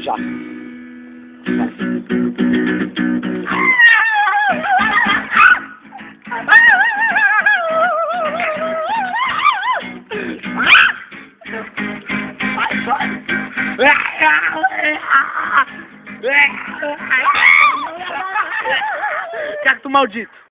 Já. Cacto maldito.